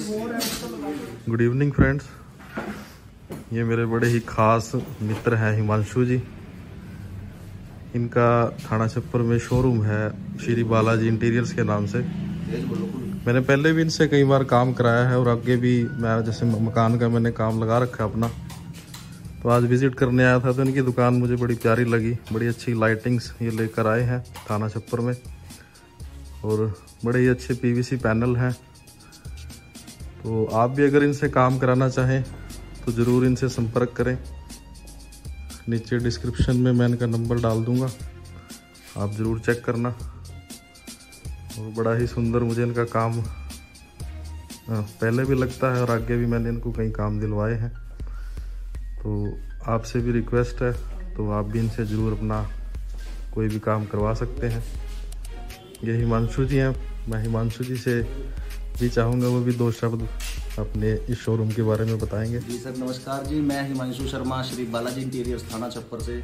Good evening friends ये मेरे बड़े ही खास मित्र हैं हिमांशु जी। इनका थाना छप्पर में शोरूम है, श्री बालाजी इंटीरियर्स के नाम से। मैंने पहले भी इनसे कई बार काम कराया है और आगे भी मैं जैसे मकान का मैंने काम लगा रखा है अपना। तो आज विज़िट करने आया था तो इनकी दुकान मुझे बड़ी प्यारी लगी। बड़ी अच्छी लाइटिंग्स ये लेकर आए हैं थाना छप्पर में। और बड़े ही अच्छे पीवीसी पैनल हैं। तो आप भी अगर इनसे काम कराना चाहें तो ज़रूर इनसे संपर्क करें। नीचे डिस्क्रिप्शन में मैं इनका नंबर डाल दूँगा। आप ज़रूर चेक करना। और बड़ा ही सुंदर मुझे इनका काम पहले भी लगता है और आगे भी मैंने इनको कई काम दिलवाए हैं। तो आपसे भी रिक्वेस्ट है तो आप भी इनसे ज़रूर अपना कोई भी काम करवा सकते हैं। ये हिमांशु जी हैं। मैं हिमांशु जी से भी चाहूँगा वो भी दो शब्द अपने इस शोरूम के बारे में बताएँगे। जी सर, नमस्कार जी, मैं हिमांशु शर्मा, श्री बालाजी इंटीरियर्स थाना छप्पर से।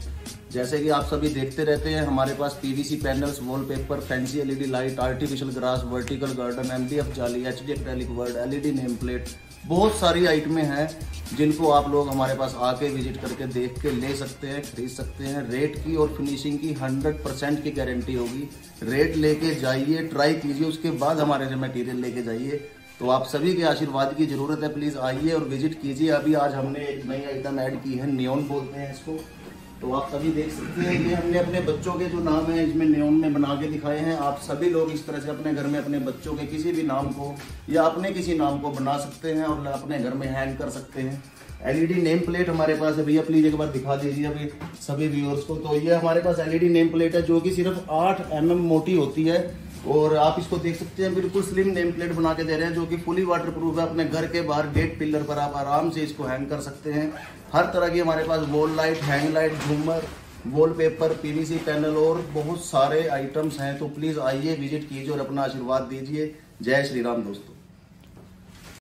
जैसे कि आप सभी देखते रहते हैं, हमारे पास PVC panels wallpaper fancy LED light artificial grass vertical garden MDF जाली H D acrylic word LED name plate बहुत सारी आइटमें हैं जिनको आप लोग हमारे पास आके विज़िट करके देख के ले सकते हैं, खरीद सकते हैं। रेट की और फिनिशिंग की 100 परसेंट की गारंटी होगी। रेट लेके जाइए ट्राई कीजिए, उसके बाद हमारे से मटेरियल लेके जाइए। तो आप सभी के आशीर्वाद की ज़रूरत है प्लीज़ आइए और विज़िट कीजिए। अभी आज हमने एक नई आइटम ऐड की है नियोन बोलते हैं इसको। तो आप सभी देख सकते हैं ये हमने अपने बच्चों के जो नाम है, इसमें नियम में बना के दिखाए हैं। आप सभी लोग इस तरह से अपने घर में अपने बच्चों के किसी भी नाम को या अपने किसी नाम को बना सकते हैं और अपने घर में हैंग कर सकते हैं। एलईडी नेम प्लेट हमारे पास है भैया प्लीज़ एक बार दिखा दीजिए अभी सभी व्यूअर्स को। तो ये हमारे पास एलईडी नेम प्लेट है, जो कि सिर्फ़ आठ एम mm मोटी होती है। और आप इसको देख सकते हैं, बिल्कुल स्लिम नेम प्लेट बना के दे रहे हैं, जो कि फुली वाटर प्रूफ है। अपने घर के बाहर गेट पिलर पर आप आराम से इसको हैंग कर सकते हैं। हर तरह की हमारे पास वॉल लाइट हैंग लाइट झूमर वॉलपेपर पीवीसी पैनल और बहुत सारे आइटम्स हैं। तो प्लीज़ आइए विज़िट कीजिए और अपना आशीर्वाद दीजिए। जय श्री राम दोस्तों।